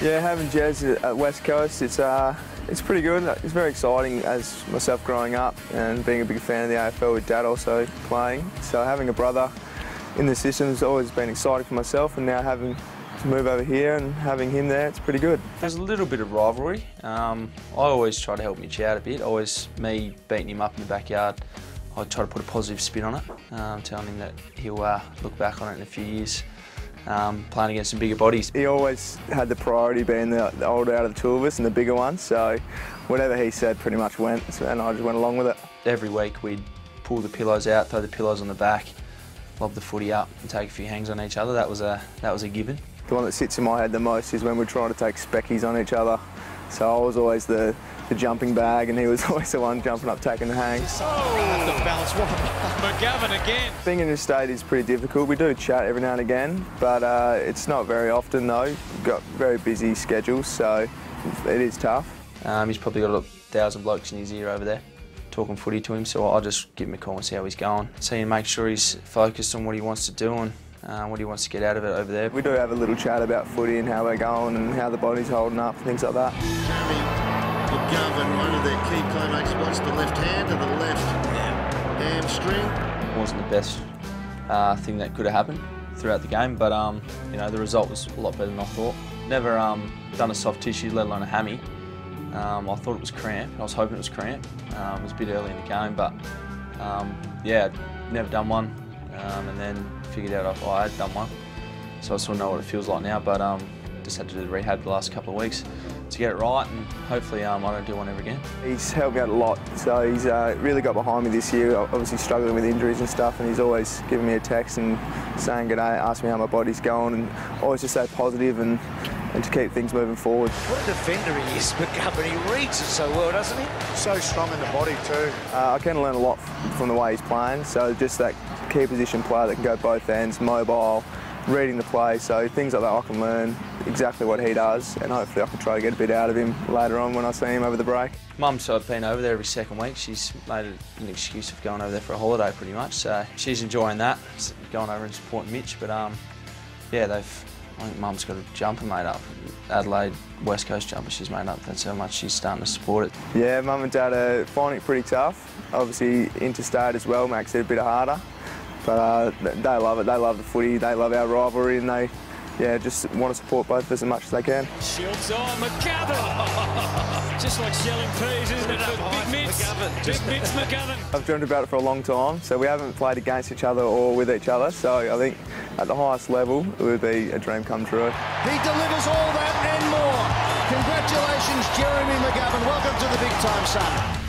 Yeah, having Jez at West Coast, it's uh, it's pretty good. It's very exciting as myself growing up and being a big fan of the AFL with Dad also playing. So having a brother in the system has always been exciting for myself, and now having to move over here and having him there, it's pretty good. There's a little bit of rivalry. Um, I always try to help Mitch out a bit. Always me beating him up in the backyard. I try to put a positive spin on it, um, telling him that he'll uh, look back on it in a few years um, playing against some bigger bodies. He always had the priority being the, the older out of the two of us and the bigger one, so whatever he said pretty much went, and I just went along with it. Every week we'd pull the pillows out, throw the pillows on the back, lob the footy up and take a few hangs on each other. That was a, that was a given. The one that sits in my head the most is when we're trying to take speckies on each other. So I was always the, the jumping bag and he was always the one jumping up taking the hangs. Oh, the balance one. McGovern again. Being in the state is pretty difficult. We do chat every now and again, but uh, it's not very often though. We've got very busy schedules, so it is tough. Um, he's probably got a thousand blokes in his ear over there talking footy to him, so I'll just give him a call and see how he's going. See and make sure he's focused on what he wants to do and uh, what he wants to get out of it over there. We do have a little chat about footy and how we're going and how the body's holding up, things like that. Jeremy McGovern, one of their key playmates, wants the left hand and the left hamstring. It wasn't the best uh, thing that could have happened throughout the game, but um, you know the result was a lot better than I thought. Never um, done a soft tissue, let alone a hammy. Um, I thought it was cramp. I was hoping it was cramp. Um, it was a bit early in the game, but um, yeah, never done one, um, and then figured out I, I had done one. So I sort of know what it feels like now, but um, just had to do the rehab the last couple of weeks to get it right, and hopefully um, I don't do one ever again. He's helped me out a lot, so he's uh, really got behind me this year. Obviously struggling with injuries and stuff, and he's always giving me a text and saying good day, asking me how my body's going, and always just stay positive and and to keep things moving forward. What a defender he is, McGovern. He reads it so well, doesn't he? So strong in the body too. Uh, I can learn a lot from the way he's playing, so just that key position player that can go both ends, mobile, reading the play, so things like that I can learn exactly what he does and hopefully I can try to get a bit out of him later on when I see him over the break. Mum's sort of been over there every second week. She's made an excuse of going over there for a holiday pretty much, so she's enjoying that, going over and supporting Mitch, but um, yeah, they've I think Mum's got a jumper made up. Adelaide West Coast jumper she's made up. That's how much she's starting to support it. Yeah, Mum and Dad are finding it pretty tough. Obviously, interstate as well makes it a bit harder. But uh, they love it. They love the footy. They love our rivalry, and they, yeah, just want to support both of us as much as they can. Shields on McGovern. Just like selling peas, isn't it? Big Mitch. Big Mitch McGovern. I've dreamed about it for a long time, so we haven't played against each other or with each other. So I think at the highest level, it would be a dream come true. He delivers all that and more. Congratulations, Jeremy McGovern. Welcome to the big time, son.